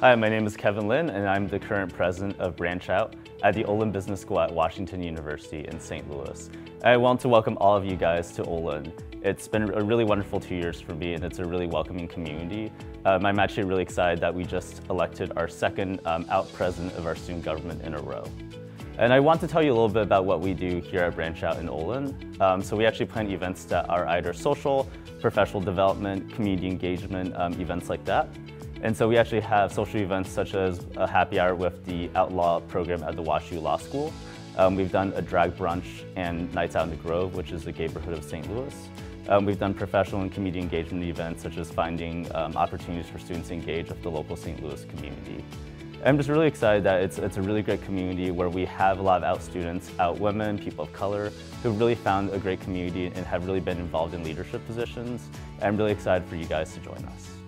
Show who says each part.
Speaker 1: Hi, my name is Kevin Lin, and I'm the current president of Branch Out at the Olin Business School at Washington University in St. Louis. I want to welcome all of you guys to Olin. It's been a really wonderful two years for me, and it's a really welcoming community. Um, I'm actually really excited that we just elected our second um, out president of our student government in a row. And I want to tell you a little bit about what we do here at Branch Out in Olin. Um, so we actually plan events that are either social, professional development, community engagement, um, events like that. And so we actually have social events such as a happy hour with the Outlaw program at the WashU Law School. Um, we've done a drag brunch and nights out in the Grove, which is the neighborhood of St. Louis. Um, we've done professional and community engagement events such as finding um, opportunities for students to engage with the local St. Louis community. I'm just really excited that it's, it's a really great community where we have a lot of out students, out women, people of color, who really found a great community and have really been involved in leadership positions. I'm really excited for you guys to join us.